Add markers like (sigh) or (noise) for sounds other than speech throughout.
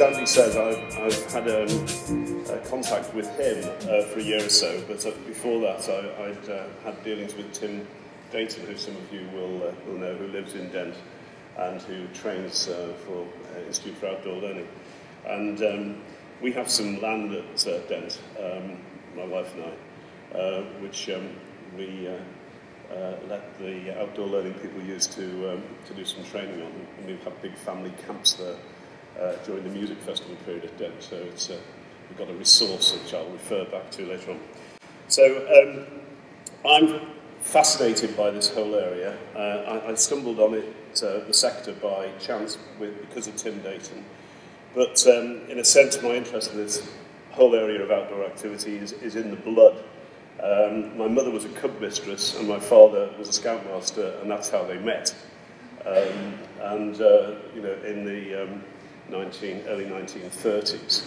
as Andy says, I've, I've had a, uh, contact with him uh, for a year or so, but uh, before that I, I'd uh, had dealings with Tim Dayton, who some of you will, uh, will know, who lives in Dent and who trains uh, for uh, Institute for Outdoor Learning. And um, we have some land at uh, Dent, um, my wife and I, uh, which um, we uh, uh, let the outdoor learning people use to, um, to do some training on. And we have big family camps there uh, during the music festival period at Dent, so it's, uh, we've got a resource which I'll refer back to later on. So um, I'm fascinated by this whole area. Uh, I, I stumbled on it, uh, the sector, by chance with, because of Tim Dayton. But um, in a sense, my interest in this whole area of outdoor activity is, is in the blood. Um, my mother was a cub mistress and my father was a scoutmaster, and that's how they met. Um, and, uh, you know, in the um, 19, early 1930s.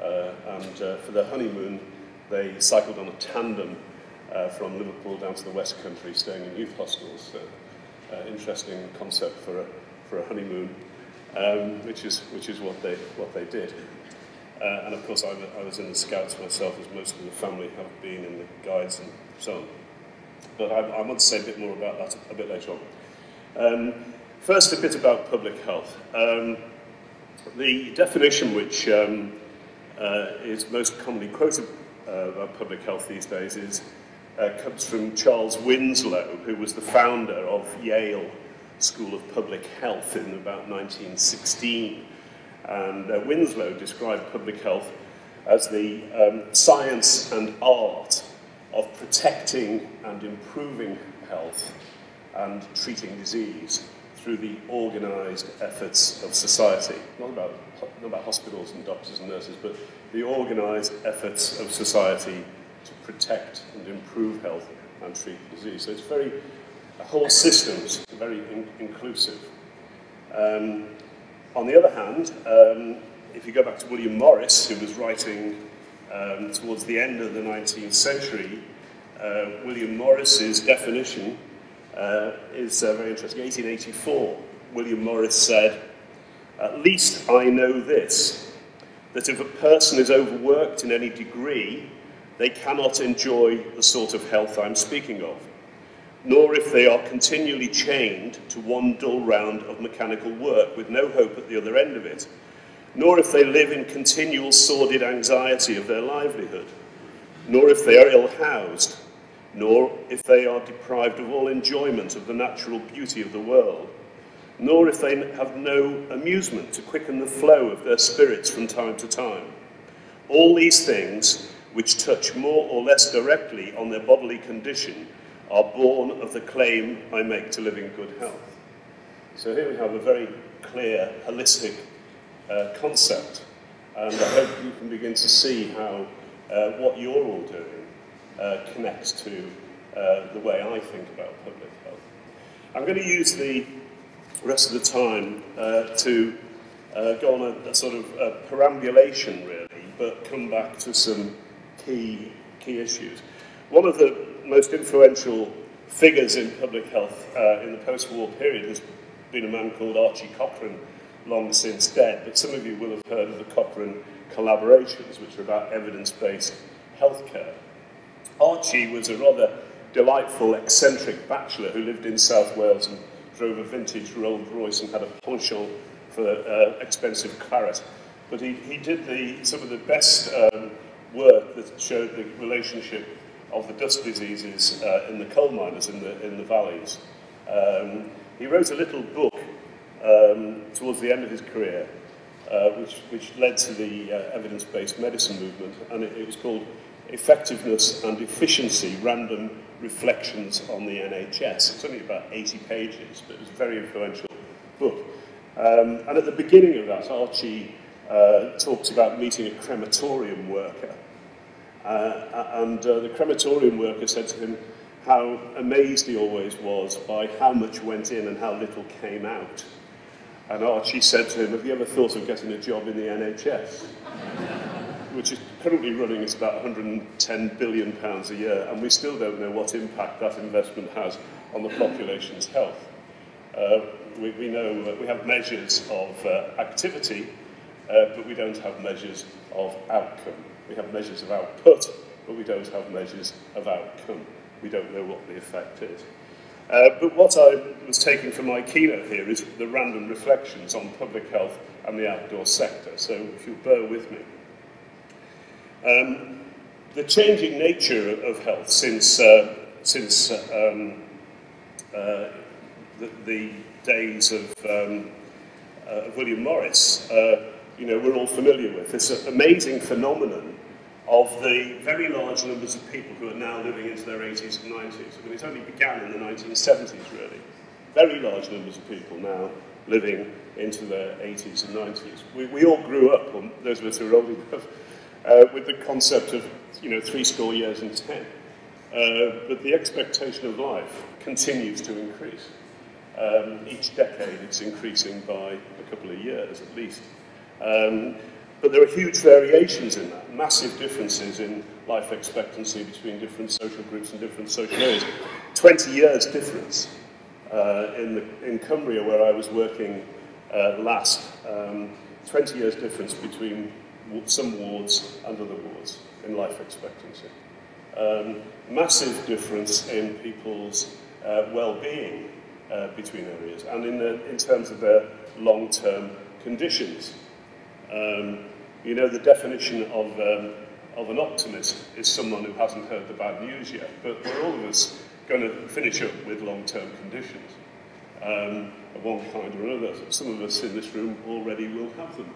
Uh, and uh, for their honeymoon, they cycled on a tandem uh, from Liverpool down to the West Country, staying in youth hostels. So, uh, interesting concept for a, for a honeymoon, um, which, is, which is what they, what they did. Uh, and of course, I, I was in the Scouts myself, as most of the family have been in the Guides and so on. But I, I want to say a bit more about that a, a bit later on. Um, first, a bit about public health. Um, the definition which um, uh, is most commonly quoted uh, about public health these days is, uh, comes from Charles Winslow, who was the founder of Yale School of Public Health in about 1916. And uh, Winslow described public health as the um, science and art of protecting and improving health and treating disease through the organised efforts of society. Not about, not about hospitals and doctors and nurses, but the organised efforts of society to protect and improve health and treat disease. So it's very, a whole system, it's very in inclusive. Um, on the other hand, um, if you go back to William Morris, who was writing um, towards the end of the 19th century, uh, William Morris's definition uh, is uh, very interesting. 1884, William Morris said, At least I know this, that if a person is overworked in any degree, they cannot enjoy the sort of health I'm speaking of, nor if they are continually chained to one dull round of mechanical work with no hope at the other end of it, nor if they live in continual sordid anxiety of their livelihood, nor if they are ill-housed, nor if they are deprived of all enjoyment of the natural beauty of the world, nor if they have no amusement to quicken the flow of their spirits from time to time. All these things, which touch more or less directly on their bodily condition, are born of the claim I make to living good health. So here we have a very clear, holistic uh, concept, and I hope you can begin to see how uh, what you're all doing uh, connects to uh, the way I think about public health. I'm going to use the rest of the time uh, to uh, go on a, a sort of a perambulation, really, but come back to some key, key issues. One of the most influential figures in public health uh, in the post-war period has been a man called Archie Cochrane, long since dead, but some of you will have heard of the Cochrane collaborations, which are about evidence-based healthcare. Archie was a rather delightful, eccentric bachelor who lived in South Wales and drove a vintage Rolls Royce and had a penchant for uh, expensive claret. But he, he did the, some of the best um, work that showed the relationship of the dust diseases uh, in the coal miners in the, in the valleys. Um, he wrote a little book um, towards the end of his career, uh, which, which led to the uh, evidence-based medicine movement, and it, it was called effectiveness and efficiency, random reflections on the NHS. It's only about 80 pages, but it's a very influential book. Um, and at the beginning of that, Archie uh, talks about meeting a crematorium worker. Uh, and uh, the crematorium worker said to him how amazed he always was by how much went in and how little came out. And Archie said to him, have you ever thought of getting a job in the NHS? Which is currently running at about 110 billion pounds a year, and we still don't know what impact that investment has on the population's health. Uh, we, we know that we have measures of uh, activity, uh, but we don't have measures of outcome. We have measures of output, but we don't have measures of outcome. We don't know what the effect is. Uh, but what I was taking from my keynote here is the random reflections on public health and the outdoor sector. So if you'll bear with me. Um, the changing nature of health since, uh, since um, uh, the, the days of, um, uh, William Morris, uh, you know, we're all familiar with. This amazing phenomenon of the very large numbers of people who are now living into their 80s and 90s. I mean, it only began in the 1970s, really. Very large numbers of people now living into their 80s and 90s. We, we all grew up, or those of us who are old enough, uh, with the concept of, you know, three score years and ten. Uh, but the expectation of life continues to increase. Um, each decade it's increasing by a couple of years at least. Um, but there are huge variations in that, massive differences in life expectancy between different social groups and different social areas. 20 years difference uh, in, the, in Cumbria, where I was working uh, last, um, 20 years difference between some wards and other wards in life expectancy. Um, massive difference in people's uh, well-being uh, between areas and in, the, in terms of their long-term conditions. Um, you know, the definition of, um, of an optimist is someone who hasn't heard the bad news yet, but we're all of us going to finish up with long-term conditions um, of one kind or another. Some of us in this room already will have them.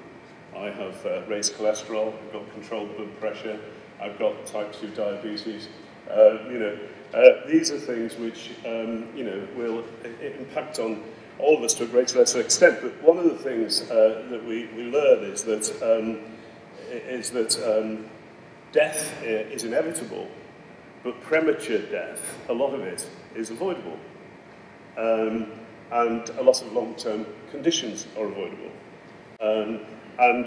I have uh, raised cholesterol, I've got controlled blood pressure, I've got type 2 diabetes. Uh, you know, uh, these are things which, um, you know, will impact on all of us to a greater or lesser extent. But one of the things uh, that we, we learn is that, um, is that um, death is inevitable, but premature death, a lot of it, is avoidable. Um, and a lot of long-term conditions are avoidable. Um, and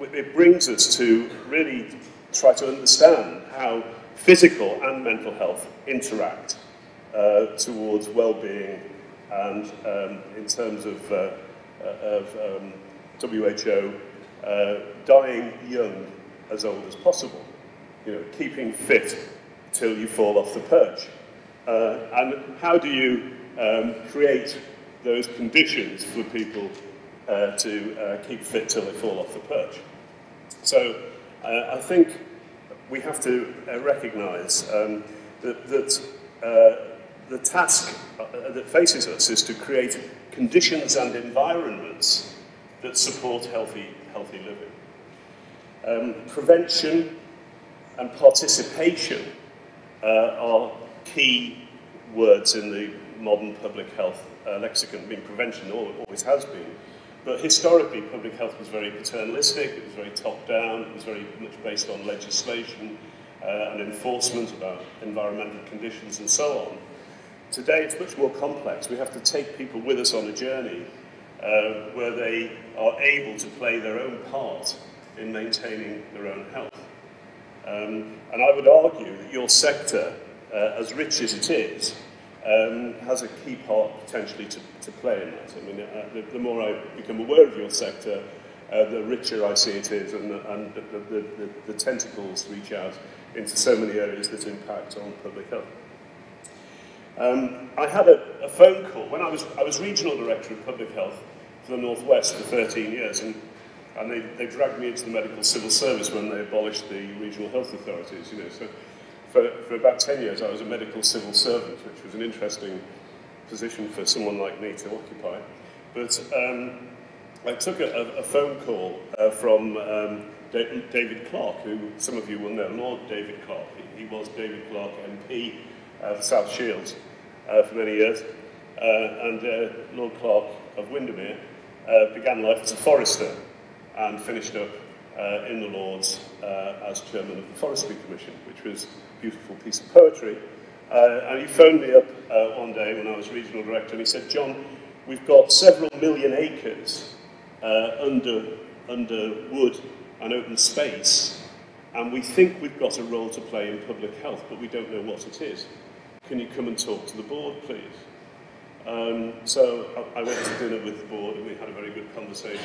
it brings us to really try to understand how physical and mental health interact uh, towards well-being and um, in terms of, uh, uh of um, WHO, uh, dying young as old as possible. You know, keeping fit till you fall off the perch. Uh, and how do you um, create those conditions for people uh, to uh, keep fit till they fall off the perch? So uh, I think we have to uh, recognise um, that, that the task that faces us is to create conditions and environments that support healthy, healthy living. Um, prevention and participation uh, are key words in the modern public health uh, lexicon. I mean, prevention always has been. But historically, public health was very paternalistic, it was very top-down, it was very much based on legislation uh, and enforcement about environmental conditions and so on. Today it's much more complex. We have to take people with us on a journey uh, where they are able to play their own part in maintaining their own health. Um, and I would argue that your sector, uh, as rich as it is, um, has a key part potentially to, to play in that. I mean, uh, the, the more I become aware of your sector, uh, the richer I see it is and, the, and the, the, the, the tentacles reach out into so many areas that impact on public health. Um, I had a, a phone call when I was, I was regional director of public health for the Northwest for 13 years, and, and they, they dragged me into the medical civil service when they abolished the regional health authorities. You know, so for, for about 10 years I was a medical civil servant, which was an interesting position for someone like me to occupy. But um, I took a, a phone call uh, from um, David Clark, who some of you will know, Lord David Clark. He, he was David Clark MP for South Shields uh, for many years, uh, and uh, Lord Clark of Windermere uh, began life as a forester and finished up uh, in the Lords uh, as chairman of the Forestry Commission, which was beautiful piece of poetry. Uh, and he phoned me up uh, one day when I was regional director and he said, John, we've got several million acres uh, under, under wood and open space and we think we've got a role to play in public health, but we don't know what it is. Can you come and talk to the board, please? Um, so I, went to dinner with the board and we had a very good conversation.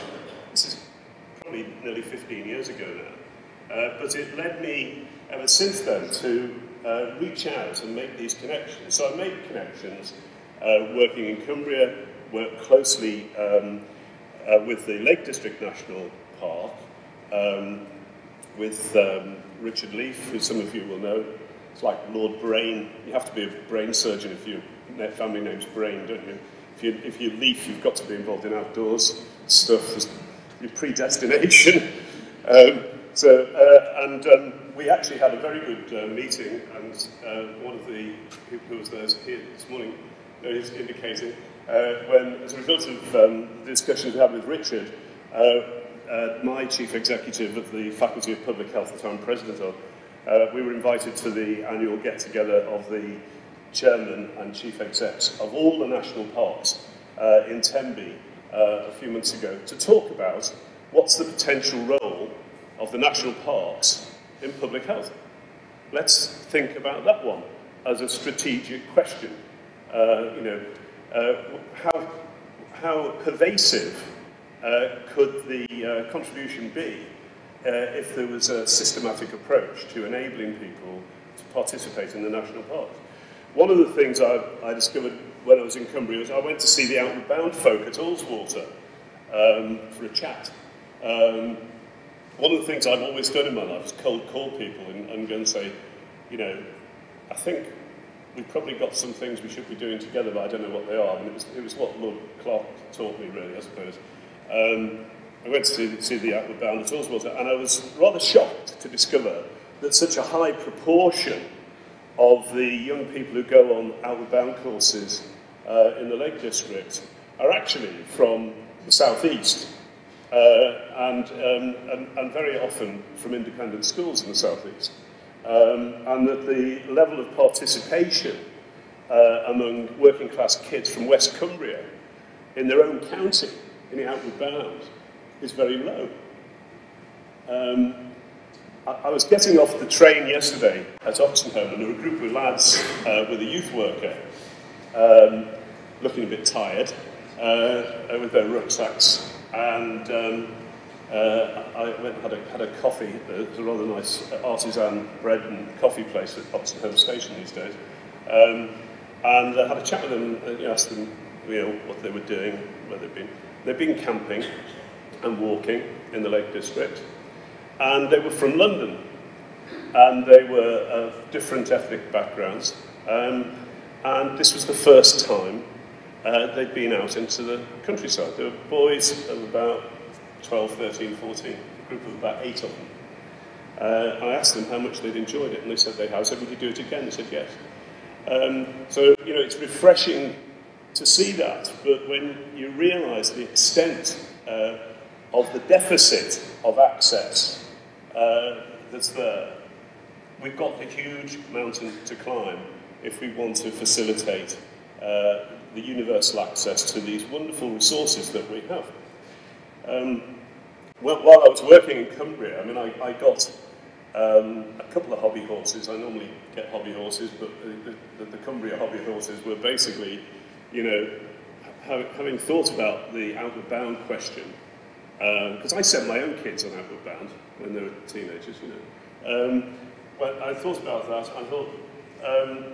This is probably nearly 15 years ago now. Uh, but it led me ever since then to uh, reach out and make these connections. So I made connections uh, working in Cumbria, worked closely um, uh, with the Lake District National Park, um, with um, Richard Leafe, who some of you will know. It's like Lord Brain. You have to be a brain surgeon if your family name's Brain, don't you? If, you? if you're Leaf, you've got to be involved in outdoors stuff. There's your predestination. (laughs) um, so, uh, and um, we actually had a very good uh, meeting, and uh, one of the people who was there here this morning is indicating uh, when, as a result of um, the discussions we had with Richard, uh, uh, my chief executive of the Faculty of Public Health that I'm president of, uh, we were invited to the annual get-together of the chairman and chief execs of all the national parks uh, in uh, a few months ago to talk about what's the potential role of the national parks in public health. Let's think about that one as a strategic question. Uh, you know, uh, how, how pervasive uh, could the uh, contribution be uh, if there was a systematic approach to enabling people to participate in the national parks? One of the things I, I discovered when I was in Cumbria was I went to see the Outward Bound folk at Ullswater um, for a chat. Um, one of the things I've always done in my life is cold call people and, and go and say, you know, I think we've probably got some things we should be doing together, but I don't know what they are. And it was, it was what Lord Clark taught me, really, I suppose. Um, I went to see, see the Outward Bound at Ullswater, and I was rather shocked to discover that such a high proportion of the young people who go on Outward Bound courses uh, in the Lake District are actually from the southeast uh, and, um, and, and very often from independent schools in the southeast. Um, and that the level of participation uh, among working class kids from West Cumbria in their own county, in the Outward Bound, is very low. Um, I, I was getting off the train yesterday at Oxenholme, and there were a group of lads uh, with a youth worker, um, looking a bit tired, uh, with their rucksacks. And um, uh, I went and had a, had a coffee. There's a rather nice artisan bread and coffee place at Oxenholme Station these days. Um, and I had a chat with them, and you know, asked them you know, what they were doing, where they'd been. They'd been camping and walking in the Lake District, and they were from London, and they were of different ethnic backgrounds, um, and this was the first time uh, they'd been out into the countryside. There were boys of about 12, 13, 14, a group of about eight of them. Uh, I asked them how much they'd enjoyed it, and they said they had. I said, would you do it again? They said, yes. Um, so, you know, it's refreshing to see that, but when you realise the extent uh, of the deficit of access uh, that's there, we've got a huge mountain to climb if we want to facilitate uh, the universal access to these wonderful resources that we have. Um, well, while I was working in Cumbria, I mean, I, I got um, a couple of hobby horses. I normally get hobby horses, but the, the, the Cumbria hobby horses were basically, you know, ha having thought about the outward bound question, because um, I sent my own kids on outward bound when they were teenagers, you know. Um, I thought about that, I thought, um,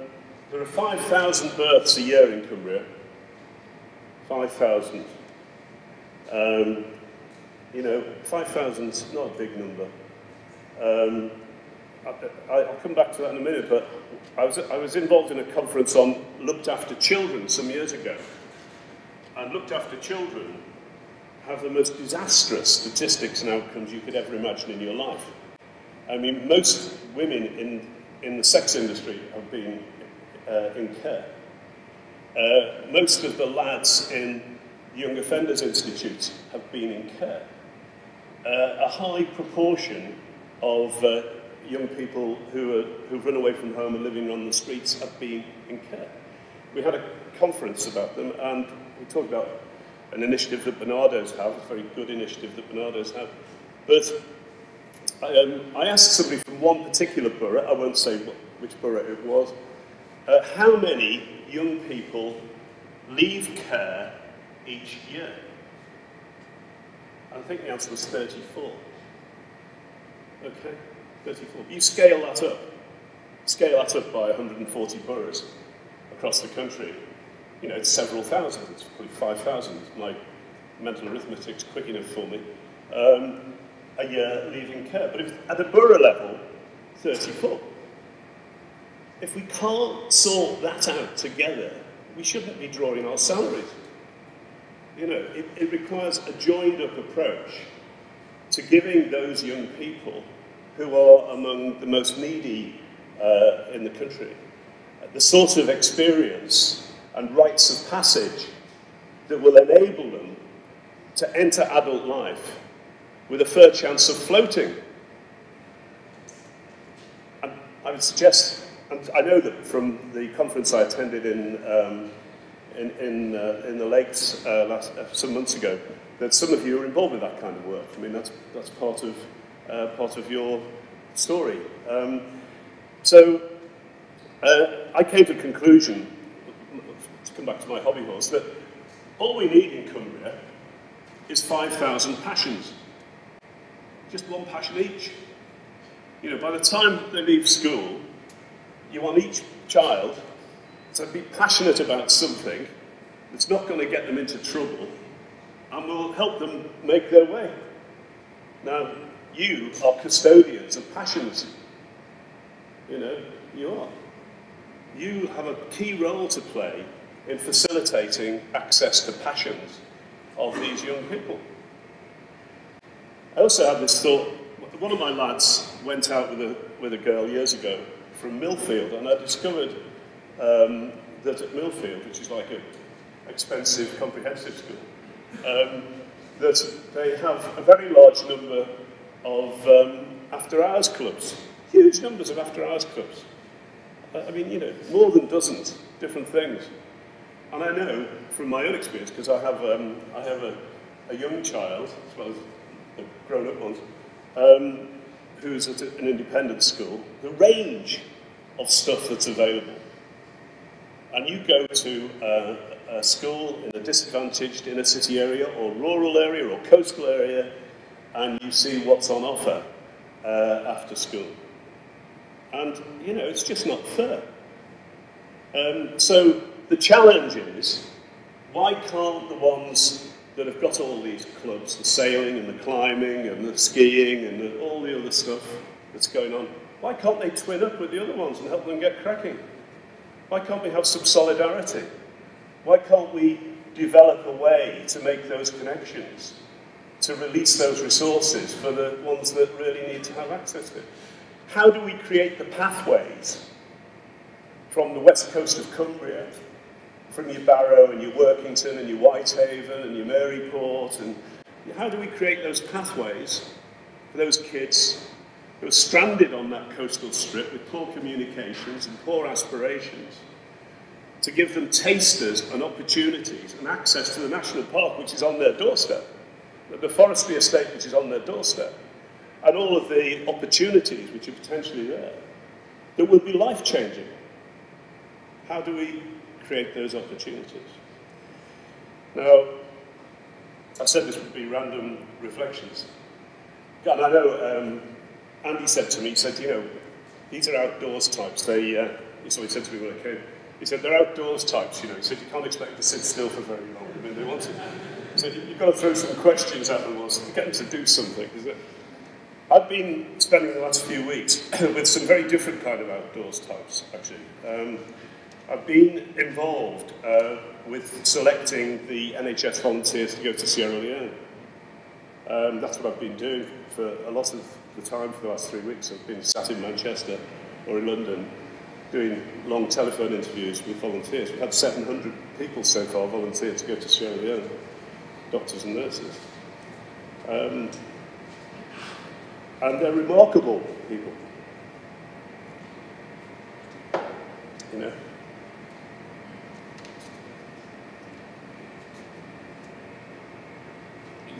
there are 5,000 births a year in Cumbria. 5,000. Um, you know, 5,000 is not a big number. Um, I, will come back to that in a minute, but I was, I was involved in a conference on looked after children some years ago. And looked after children have the most disastrous statistics and outcomes you could ever imagine in your life. I mean, most women in, in the sex industry have been uh, in care. Uh, most of the lads in Young Offenders Institute have been in care uh, a high proportion of uh, young people who, are, who've run away from home and living on the streets have been in care. We had a conference about them and we talked about an initiative that Barnardo's have, a very good initiative that Barnardo's have. But um, I asked somebody from one particular borough, I won't say what, which borough it was, uh, how many young people leave care each year? I think the answer was 34. Okay, 34. You scale that up. Scale that up by 140 boroughs across the country. You know, it's several thousand, it's probably 5,000. My mental arithmetic's quick enough for me. Um, a year leaving care. But if, at a borough level, 34. If we can't sort that out together, we shouldn't be drawing our salaries. You know, it, it requires a joined up approach to giving those young people who are among the most needy uh, in the country the sort of experience and rites of passage that will enable them to enter adult life with a fair chance of floating. And I would suggest, I know that from the conference I attended in, um, in, in, uh, in the Lakes uh, last, uh, some months ago, that some of you are involved with that kind of work. I mean, that's, that's part, of, uh, part of your story. Um, so uh, I came to the conclusion, to come back to my hobby horse, that all we need in Cumbria is 5,000 passions just one passion each. You know, by the time they leave school, you want each child to be passionate about something that's not going to get them into trouble and will help them make their way. Now, you are custodians of passions. You know, you are. You have a key role to play in facilitating access to passions of these young people. I also had this thought, one of my lads went out with a, with a girl years ago from Millfield, and I discovered um, that at Millfield, which is like an expensive comprehensive school, um, that they have a very large number of um, after-hours clubs, huge numbers of after-hours clubs. I mean, you know, more than dozens, different things. And I know from my own experience, because I have, um, I have a, a young child, as well as grown-up ones, um, who's at an independent school, the range of stuff that's available. And you go to a, a school in a disadvantaged inner city area or rural area or coastal area and you see what's on offer uh, after school. And, you know, it's just not fair. Um, so the challenge is, why can't the ones that have got all these clubs, the sailing and the climbing and the skiing and the, all the other stuff that's going on, why can't they twin up with the other ones and help them get cracking? Why can't we have some solidarity? Why can't we develop a way to make those connections, to release those resources for the ones that really need to have access to it? How do we create the pathways from the west coast of Cumbria from your Barrow and your Workington and your Whitehaven and your Maryport and how do we create those pathways for those kids who are stranded on that coastal strip with poor communications and poor aspirations to give them tasters and opportunities and access to the national park which is on their doorstep, the forestry estate which is on their doorstep, and all of the opportunities which are potentially there that will be life-changing. How do we create those opportunities. Now, I said this would be random reflections. And I know um, Andy said to me, he said, you know, these are outdoors types. They, uh, so he said to me when I came, he said, they're outdoors types, you know. He said, you can't expect to sit still for very long. I mean, they want to. Said, you've got to throw some questions at them or get them to do something. I've been spending the last few weeks (clears throat) with some very different kind of outdoors types, actually. Um, I've been involved uh, with selecting the NHS volunteers to go to Sierra Leone. Um, that's what I've been doing for a lot of the time for the last three weeks. I've been sat in Manchester or in London doing long telephone interviews with volunteers. We've had 700 people so far volunteer to go to Sierra Leone, doctors and nurses. Um, and they're remarkable people. You know,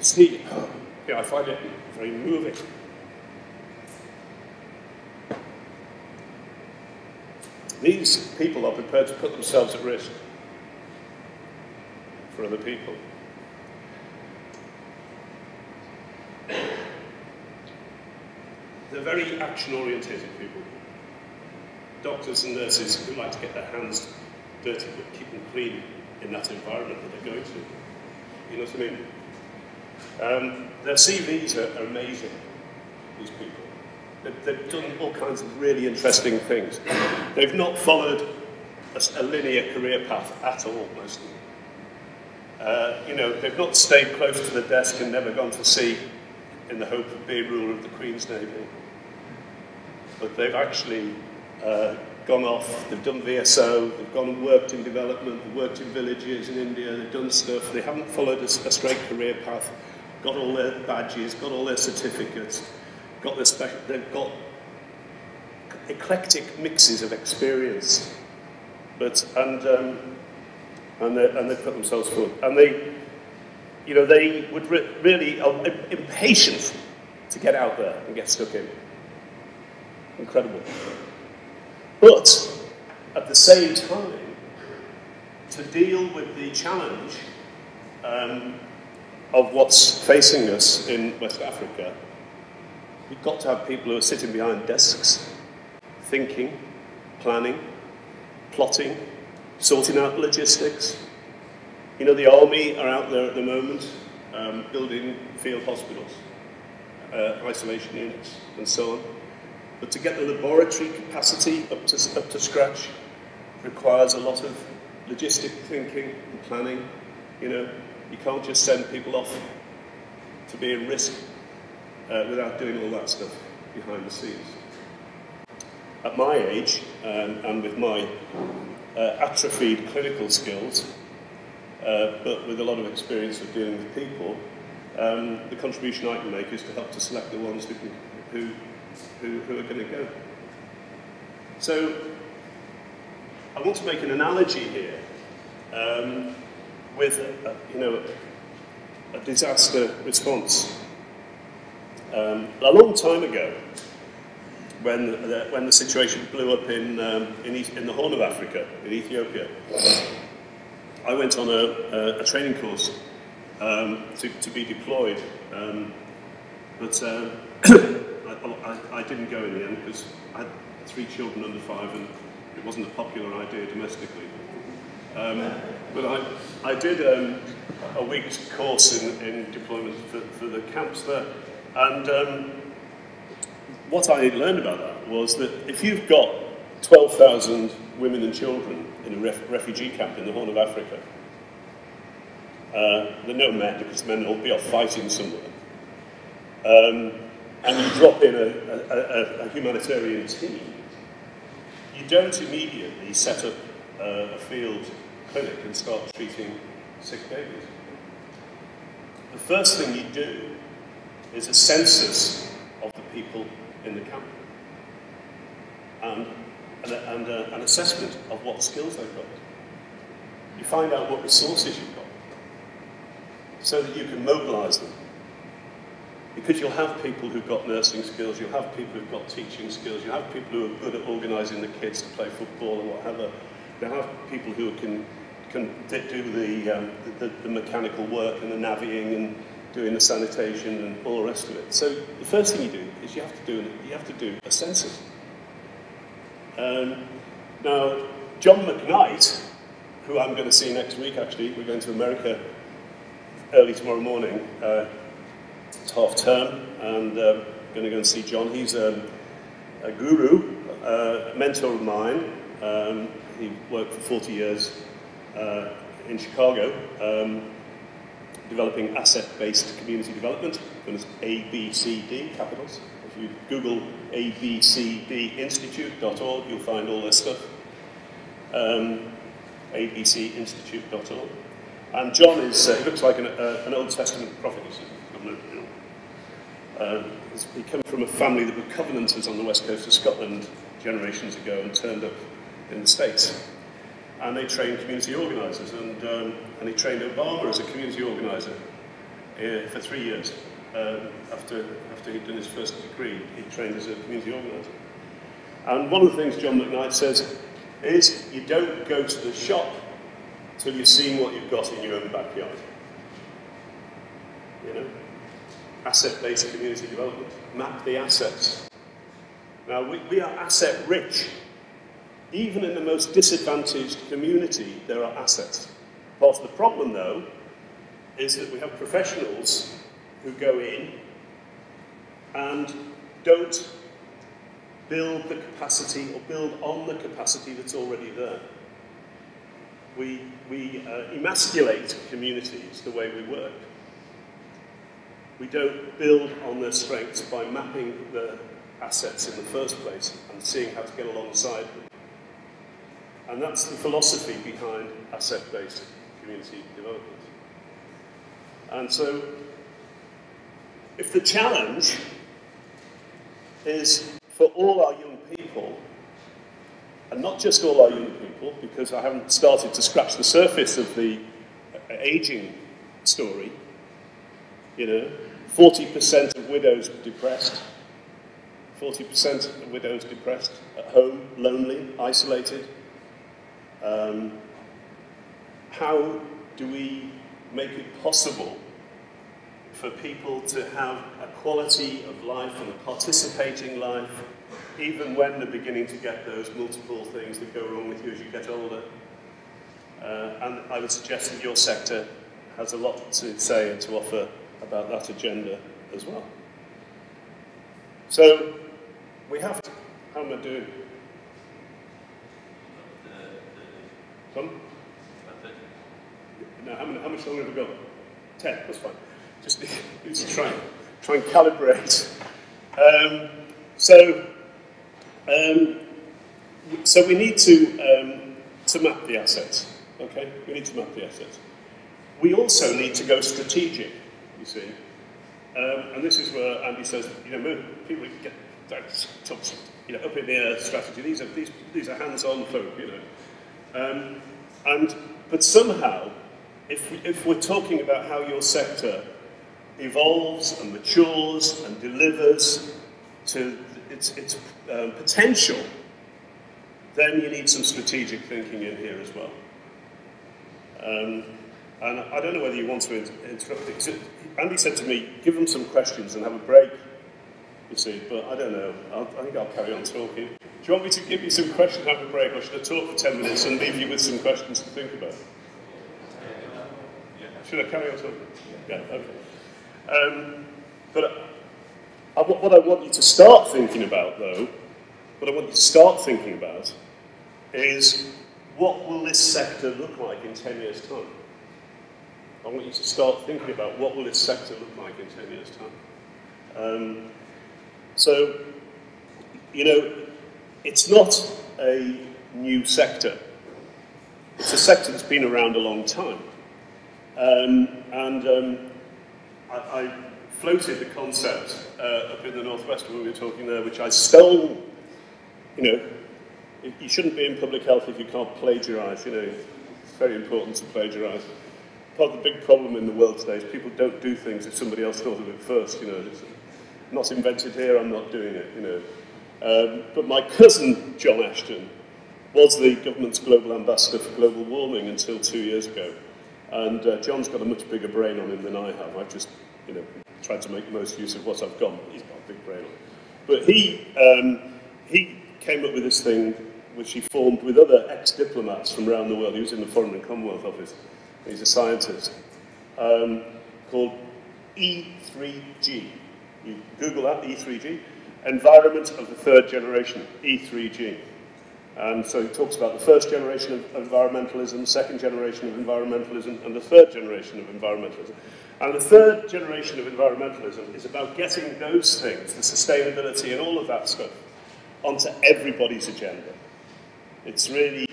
it's healing. Yeah, I find it very moving. These people are prepared to put themselves at risk for other people. They're very action orientated people. Doctors and nurses who like to get their hands dirty but keep them clean in that environment that they're going to. You know what I mean? Um, their CVs are, amazing, these people. They've, they've, done all kinds of really interesting things. They've not followed a, a linear career path at all, most of them. Uh, you know, they've not stayed close to the desk and never gone to sea in the hope of being ruler of the Queen's Navy. But they've actually uh, gone off, they've done VSO, they've gone and worked in development, they've worked in villages in India, they've done stuff, they haven't followed a, a straight career path, got all their badges, got all their certificates, got their special, they've got eclectic mixes of experience. But, and, um, and, they, and they put themselves forward. And they, you know, they would re really are impatient to get out there and get stuck in. Incredible. But at the same time, to deal with the challenge um, of what's facing us in West Africa, we've got to have people who are sitting behind desks, thinking, planning, plotting, sorting out logistics. You know, the army are out there at the moment um, building field hospitals, uh, isolation units, and so on. But to get the laboratory capacity up to, up to scratch requires a lot of logistic thinking and planning. You know, you can't just send people off to be a risk uh, without doing all that stuff behind the scenes. At my age, um, and with my uh, atrophied clinical skills, uh, but with a lot of experience of dealing with people, um, the contribution I can make is to help to select the ones who, can, who who, who are going to go. So I want to make an analogy here um, with, a, you know, a disaster response. Um, a long time ago, when the, when the situation blew up in, um, in, in the Horn of Africa, in Ethiopia, I went on a, a, a training course um, to, to be deployed. Um, but (coughs) uh, I, I, didn't go in the end because I had three children under five and it wasn't a popular idea domestically. But I, I did um, a week's course in, in deployment for, for the camps there. And um, what I learned about that was that if you've got 12,000 women and children in a ref refugee camp in the Horn of Africa, uh, there are no men because men will be off fighting somewhere. Um, and you drop in a, a, a, humanitarian team, you don't immediately set up a, a field clinic and start treating sick babies. The first thing you do is a census of the people in the camp and, and, a, and a, an assessment of what skills they've got. You find out what resources you've got so that you can mobilize them because you'll have people who've got nursing skills, you'll have people who've got teaching skills, you'll have people who are good at organising the kids to play football or whatever. You'll have people who can, can do the, um, the, the mechanical work and the navying and doing the sanitation and all the rest of it. So the first thing you do is you have to do, you have to do a census. Um, now, John McKnight, who I'm going to see next week actually, we're going to America early tomorrow morning, uh, it's half term, and uh, going to go and see John. He's um, a guru, uh, a mentor of mine. Um, he worked for 40 years uh, in Chicago, um, developing asset-based community development, known as ABCD capitals. If you Google abcdinstitute.org, you'll find all this stuff. Um, abcinstitute.org. And John is, uh, he looks like an, uh, an Old Testament prophet. Uh, he came from a family that were covenanters on the west coast of Scotland generations ago and turned up in the States. And they trained community organisers, and, um, and he trained Obama as a community organiser uh, for three years. Um, after, after he'd done his first degree, he trained as a community organiser. And one of the things John McKnight says is you don't go to the shop till you've seen what you've got in your own backyard. You know? Asset-based community development. Map the assets. Now, we, we are asset rich. Even in the most disadvantaged community, there are assets. Part of the problem, though, is that we have professionals who go in and don't build the capacity or build on the capacity that's already there. We, we uh, emasculate communities the way we work. We don't build on their strengths by mapping the assets in the first place and seeing how to get alongside them. And that's the philosophy behind asset-based community development. And so, if the challenge is for all our young people, and not just all our young people, because I haven't started to scratch the surface of the aging story, you know, 40% of widows depressed, 40% of widows depressed, at home, lonely, isolated. Um, how do we make it possible for people to have a quality of life and a participating life, even when they're beginning to get those multiple things that go wrong with you as you get older. Uh, and I would suggest that your sector has a lot to say and to offer about that agenda as well. So, we have to, how am I doing? Come? No, how, many, how much longer have we got? Ten, that's fine. Just need to try, try and calibrate. Um, so, um, so we need to, um, to map the assets, okay? We need to map the assets. We also need to go strategic, you see. Um, and this is where Andy says, you know, people get talks, you know, up in the air strategy. These are, these, these are hands-on folk, you know. Um, and, but somehow, if, we, if we're talking about how your sector evolves and matures and delivers to its, its um, potential, then you need some strategic thinking in here as well. Um, and I don't know whether you want to interrupt it. Andy said to me, give them some questions and have a break, you see, but I don't know. I'll, I think I'll carry on talking. Do you want me to give you some questions, have a break, or should I talk for 10 minutes and leave you with some questions to think about? Should I carry on talking? Yeah, okay. Um, but I, what I want you to start thinking about, though, what I want you to start thinking about is what will this sector look like in 10 years' time? I want you to start thinking about what will this sector look like in 10 years' time. Um, so, you know, it's not a new sector. It's a sector that's been around a long time. Um, and um, I, I, floated the concept uh, up in the Northwest when we were talking there, which I stole, you know, you shouldn't be in public health if you can't plagiarize, you know, it's very important to plagiarize. Part of the big problem in the world today is people don't do things if somebody else thought of it first, you know. Not invented here, I'm not doing it, you know. Um, but my cousin, John Ashton, was the government's global ambassador for global warming until two years ago. And uh, John's got a much bigger brain on him than I have. I've just, you know, tried to make the most use of what I've got. He's got a big brain on him. But he, um, he came up with this thing which he formed with other ex-diplomats from around the world. He was in the Foreign and Commonwealth Office. He's a scientist. Um, called E3G. You Google that, E3G. Environment of the Third Generation, E3G. And so he talks about the first generation of environmentalism, second generation of environmentalism, and the third generation of environmentalism. And the third generation of environmentalism is about getting those things, the sustainability and all of that stuff, onto everybody's agenda. It's really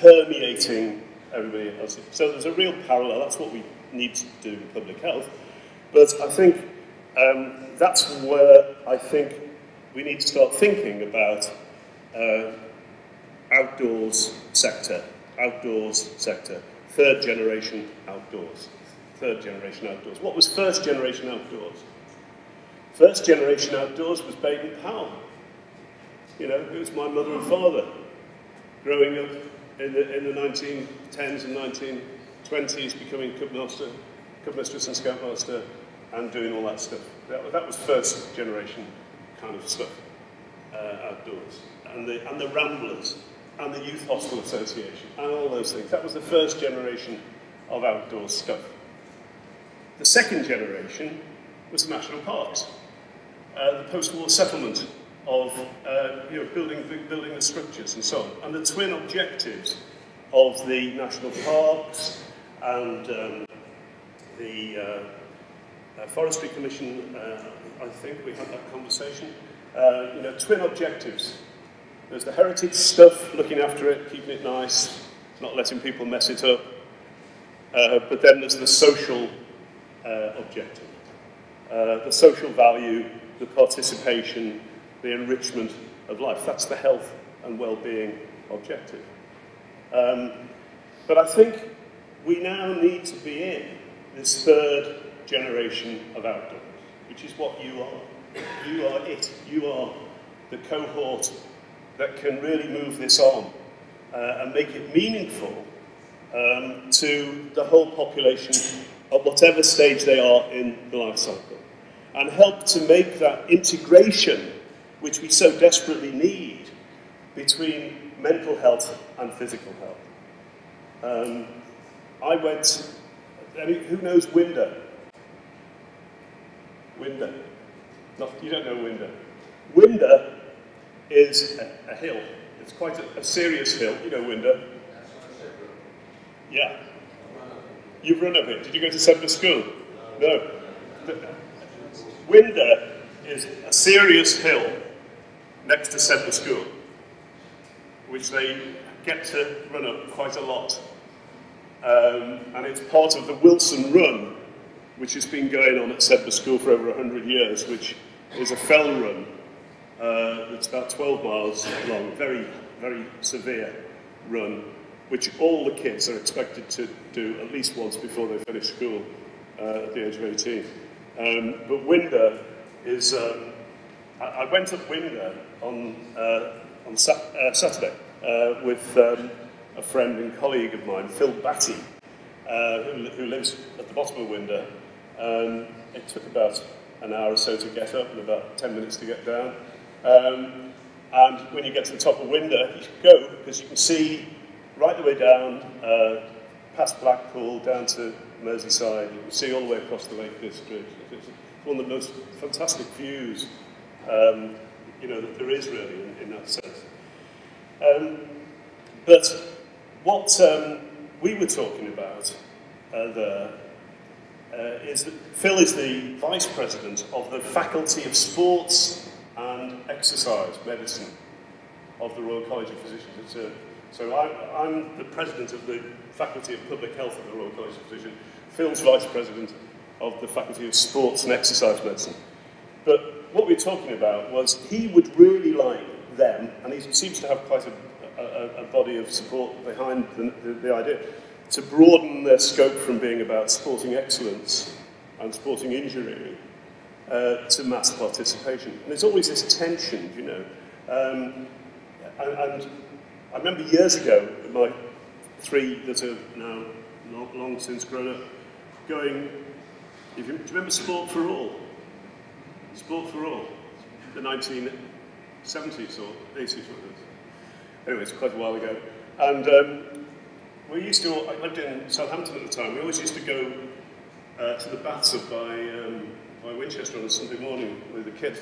permeating everybody else. So there's a real parallel. That's what we need to do in public health. But I think um, that's where I think we need to start thinking about uh, outdoors sector, outdoors sector, third generation outdoors, third generation outdoors. What was first generation outdoors? First generation outdoors was Baden Powell. You know, it was my mother and father. growing up in the, in the 1910s and 1920s, becoming cubmaster, cubmistress and scoutmaster, and doing all that stuff. That, that was first generation kind of stuff uh, outdoors. And the, and the Ramblers, and the Youth Hostel Association, and all those things. That was the first generation of outdoor stuff. The second generation was the national parks, uh, the post-war settlement of uh, you know, building, building the structures and so on. And the twin objectives of the national parks and um, the uh, uh, Forestry Commission, uh, I think we had that conversation, uh, you know, twin objectives. There's the heritage stuff, looking after it, keeping it nice, not letting people mess it up. Uh, but then there's the social uh, objective. Uh, the social value, the participation, the enrichment of life. That's the health and well-being objective. Um, but I think we now need to be in this third generation of outdoors, which is what you are. You are it. You are the cohort that can really move this on uh, and make it meaningful um, to the whole population at whatever stage they are in the life cycle and help to make that integration which we so desperately need between mental health and physical health. Um, I went, I mean, who knows Winder? Winder. You don't know Winder. Winder is a, a hill. It's quite a, a serious hill. You know Winder? Yeah. You've run up it. Did you go to Sedbergh School? No. Winder is a serious hill next to Sedbergh School, which they get to run up quite a lot. Um, and it's part of the Wilson Run, which has been going on at Sedbergh School for over 100 years, which is a fell run uh, that's about 12 miles long, very, very severe run which all the kids are expected to do at least once before they finish school uh, at the age of 18. Um, but Winder is, um, I, I, went up Winder on, uh, on uh, Saturday uh, with um, a friend and colleague of mine, Phil Batty, uh, who, who lives at the bottom of Winder. Um, it took about an hour or so to get up and about 10 minutes to get down. Um, and when you get to the top of Winder, you go because you can see right the way down, uh, past Blackpool, down to Merseyside. You can see all the way across the Lake District. It's one of the most fantastic views, um, you know, that there is really in, in that sense. Um, but what um, we were talking about uh, there Uh, is that Phil is the Vice President of the Faculty of Sports and Exercise Medicine of the Royal College of Physicians. A so I, I'm the president of the Faculty of Public Health of the Royal College of Physicians. Phil's vice president of the Faculty of Sports and Exercise Medicine. But what we are talking about was he would really like them, and he seems to have quite a, a, a body of support behind the, the, the idea, to broaden their scope from being about sporting excellence and sporting injury uh, to mass participation. And there's always this tension, you know. Um, and, and I remember years ago, my three that are now long, long since grown up, going, if you, do you remember Sport for All? Sport for All, the 1970s or 80s, whatever. Anyway, it's quite a while ago. And um, we used to, I lived in Southampton at the time, we always used to go uh, to the baths up by, um, by Winchester on a Sunday morning with the kids.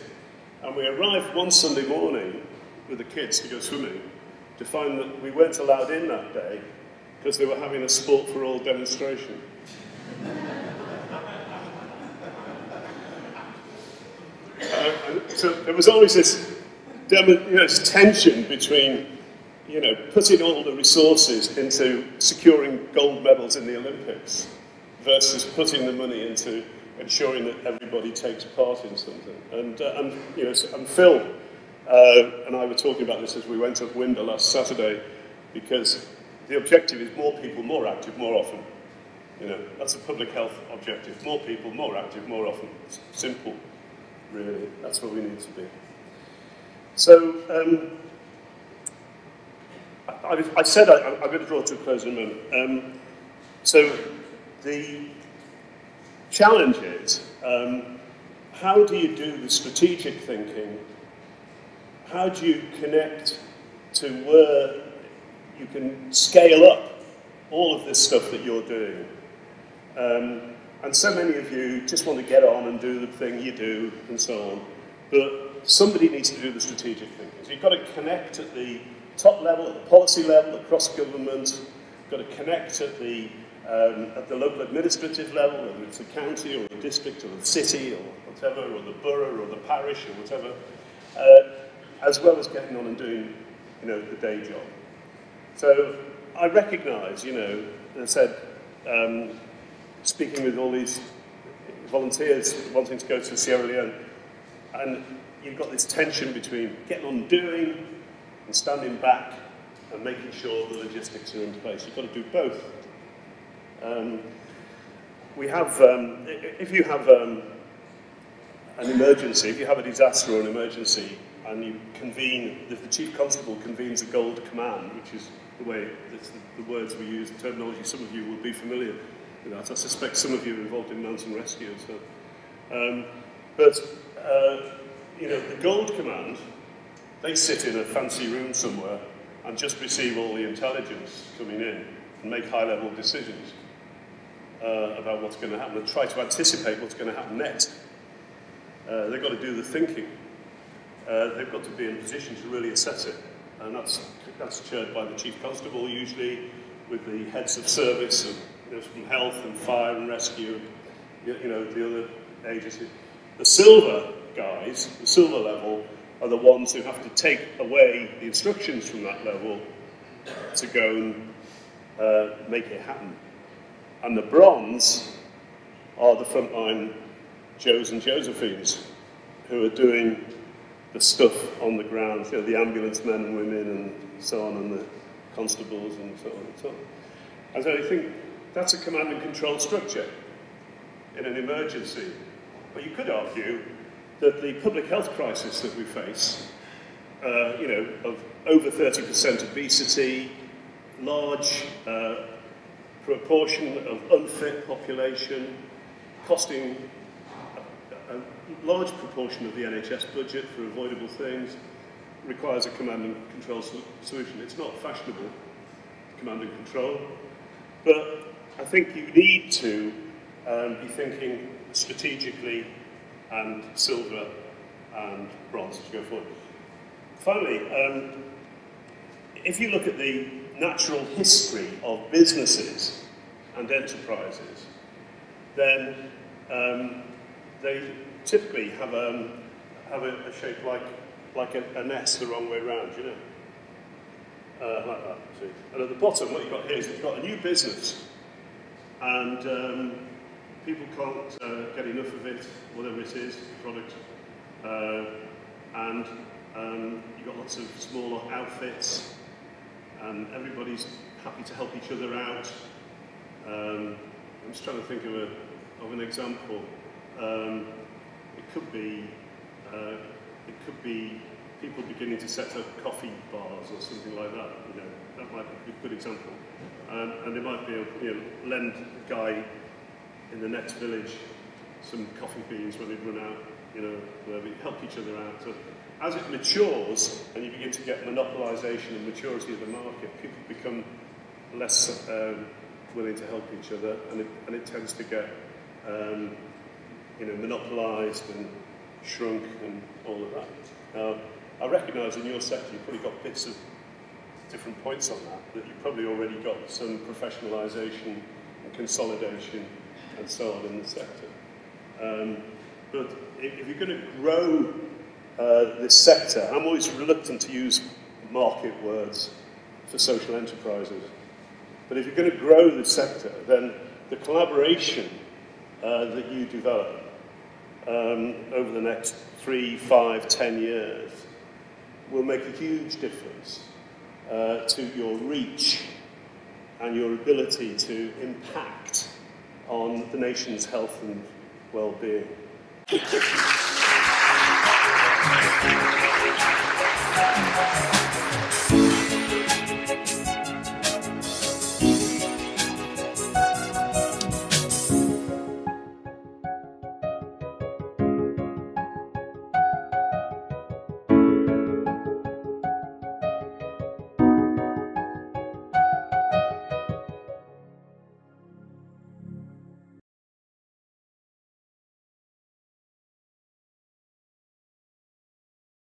And we arrived one Sunday morning with the kids to go swimming, to find that we weren't allowed in that day because they were having a Sport for All demonstration. (laughs) uh, so there was always this, you know, this tension between you know, putting all the resources into securing gold medals in the Olympics versus putting the money into ensuring that everybody takes part in something. And, uh, and you know, and Phil uh, and I were talking about this as we went up Winder last Saturday, because the objective is more people, more active, more often. You know, that's a public health objective. More people, more active, more often. It's simple, really. That's what we need to be. So, um, I, I said I, am going to draw to a close in a moment. Um, so the challenge is, um, how do you do the strategic thinking? How do you connect to where you can scale up all of this stuff that you're doing? Um, and so many of you just want to get on and do the thing you do and so on. But somebody needs to do the strategic thinking. So you've got to connect at the top level, at the policy level, across government. Got to connect at the, um, at the local administrative level, whether it's the county or the district or the city or whatever, or the borough or the parish or whatever, uh, as well as getting on and doing you know, the day job. So I recognise, you know, as I said, um, speaking with all these volunteers wanting to go to Sierra Leone, and you've got this tension between getting on doing and standing back and making sure the logistics are in place. You've got to do both. Um, we have, um, if you have um, an emergency, if you have a disaster or an emergency, and you convene, if the chief constable convenes a gold command, which is the way, the, the words we use, the terminology some of you will be familiar with that. I suspect some of you are involved in mountain rescue. So. Um, but, uh, you know, the gold command, they sit in a fancy room somewhere and just receive all the intelligence coming in and make high-level decisions uh, about what's going to happen and try to anticipate what's going to happen next. Uh, they've got to do the thinking. Uh, they've got to be in a position to really assess it. And that's, that's chaired by the Chief Constable, usually, with the heads of service, and, you know, from health and fire and rescue, you know, the other agencies. The silver guys, the silver level, are the ones who have to take away the instructions from that level to go and uh, make it happen. And the bronze are the frontline Joes and Josephines who are doing the stuff on the ground, you know, the ambulance men and women and so on, and the constables and so on and so on. And so I think that's a command and control structure in an emergency. But you could argue that the public health crisis that we face, uh, you know, of over 30% obesity, large uh, proportion of unfit population, costing a, a large proportion of the NHS budget for avoidable things, requires a command and control solution. It's not fashionable, command and control, but I think you need to um, be thinking strategically and silver and bronze as you go forward. Finally, um, if you look at the natural history of businesses and enterprises, then um, they typically have, um, have a, a, shape like, like a, an S the wrong way around, you know? Uh, like that, see? And at the bottom, what you've got here is you've got a new business, and um, people can't uh, get enough of it, whatever it is, product. Uh, and um, you've got lots of smaller outfits, and everybody's happy to help each other out. Um, I'm just trying to think of, a, of an example. Um, it could be uh, it could be people beginning to set up coffee bars or something like that. You know, that might be a good example. Um, and there might be a you know, lend guy in the next village some coffee beans when they'd run out, you know, where we help each other out. So as it matures and you begin to get monopolisation and maturity of the market, people become less um, willing to help each other and it, and it tends to get um, you know, monopolised and shrunk and all of that. Now, I recognise in your sector you've probably got bits of different points on that, that you've probably already got some professionalisation and consolidation and so on in the sector. Um, but if, if, you're going to grow uh, this sector, I'm always reluctant to use market words for social enterprises. But if you're going to grow the sector, then the collaboration uh, that you develop um, over the next three, five, ten years will make a huge difference uh, to your reach and your ability to impact on the nation's health and well-being.